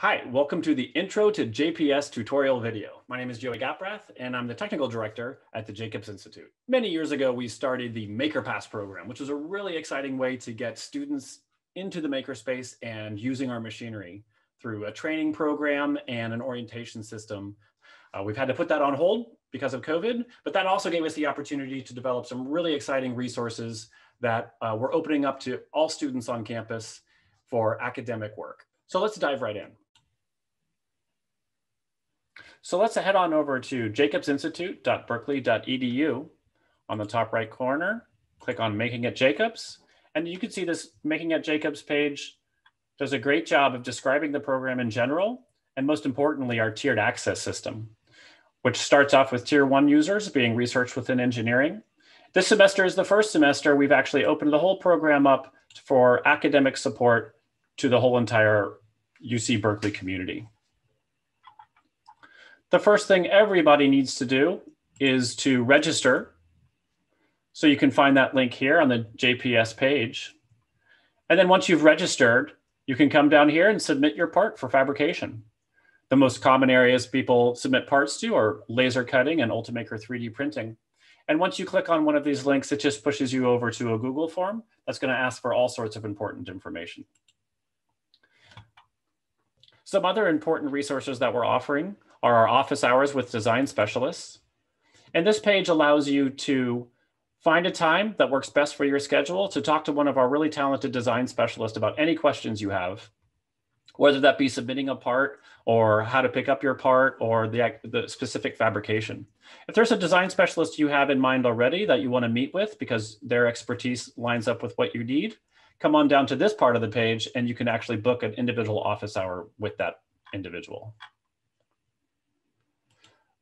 Hi, welcome to the Intro to JPS tutorial video. My name is Joey Gottbrath, and I'm the Technical Director at the Jacobs Institute. Many years ago, we started the MakerPass program, which was a really exciting way to get students into the makerspace and using our machinery through a training program and an orientation system. Uh, we've had to put that on hold because of COVID, but that also gave us the opportunity to develop some really exciting resources that uh, we're opening up to all students on campus for academic work. So let's dive right in. So let's head on over to jacobsinstitute.berkeley.edu on the top right corner, click on Making at Jacobs, and you can see this Making at Jacobs page does a great job of describing the program in general, and most importantly, our tiered access system, which starts off with tier one users being research within engineering. This semester is the first semester we've actually opened the whole program up for academic support to the whole entire UC Berkeley community. The first thing everybody needs to do is to register. So you can find that link here on the JPS page. And then once you've registered, you can come down here and submit your part for fabrication. The most common areas people submit parts to are laser cutting and Ultimaker 3D printing. And once you click on one of these links, it just pushes you over to a Google form that's going to ask for all sorts of important information. Some other important resources that we're offering are our office hours with design specialists. And this page allows you to find a time that works best for your schedule to talk to one of our really talented design specialists about any questions you have, whether that be submitting a part or how to pick up your part or the, the specific fabrication. If there's a design specialist you have in mind already that you want to meet with because their expertise lines up with what you need, come on down to this part of the page and you can actually book an individual office hour with that individual.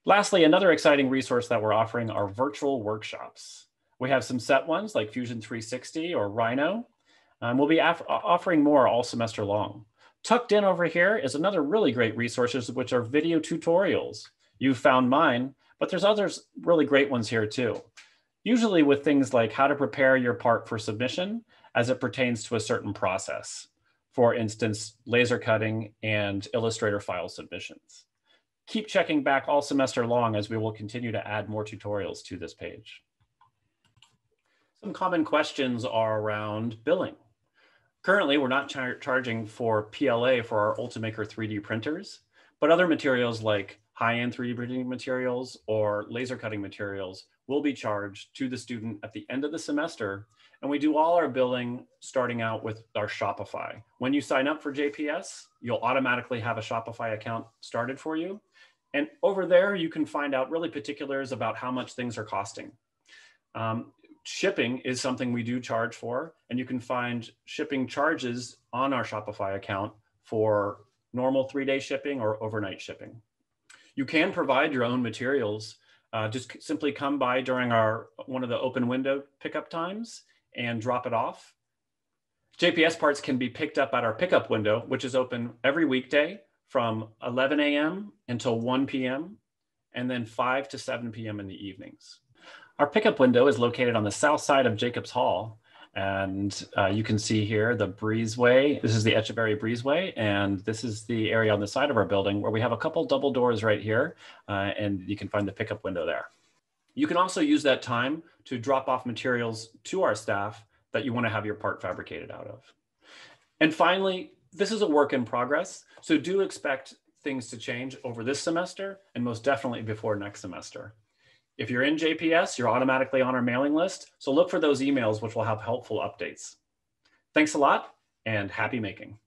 Lastly, another exciting resource that we're offering are virtual workshops. We have some set ones like Fusion 360 or Rhino. We'll be offering more all semester long. Tucked in over here is another really great resources, which are video tutorials. You found mine, but there's others really great ones here too. Usually with things like how to prepare your part for submission as it pertains to a certain process. For instance, laser cutting and Illustrator file submissions keep checking back all semester long as we will continue to add more tutorials to this page. Some common questions are around billing. Currently, we're not char charging for PLA for our Ultimaker 3D printers, but other materials like high-end 3D printing materials or laser cutting materials will be charged to the student at the end of the semester. And we do all our billing starting out with our Shopify. When you sign up for JPS, you'll automatically have a Shopify account started for you. And over there, you can find out really particulars about how much things are costing. Um, shipping is something we do charge for, and you can find shipping charges on our Shopify account for normal three-day shipping or overnight shipping. You can provide your own materials. Uh, just simply come by during our one of the open window pickup times and drop it off. JPS parts can be picked up at our pickup window, which is open every weekday from 11 a.m. until 1 p.m. and then 5 to 7 p.m. in the evenings. Our pickup window is located on the south side of Jacobs Hall. And uh, you can see here the breezeway. This is the Etcheverry breezeway. And this is the area on the side of our building where we have a couple double doors right here. Uh, and you can find the pickup window there. You can also use that time to drop off materials to our staff that you want to have your part fabricated out of. And finally, this is a work in progress. So do expect things to change over this semester and most definitely before next semester. If you're in JPS, you're automatically on our mailing list. So look for those emails, which will have helpful updates. Thanks a lot and happy making.